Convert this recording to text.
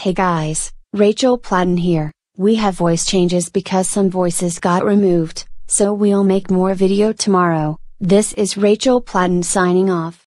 Hey guys, Rachel Platten here. We have voice changes because some voices got removed, so we'll make more video tomorrow. This is Rachel Platten signing off.